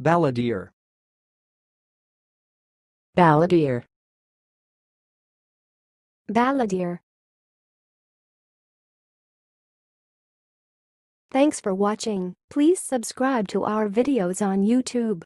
Balladeer. Balladeer. Balladeer. Thanks for watching. Please subscribe to our videos on YouTube.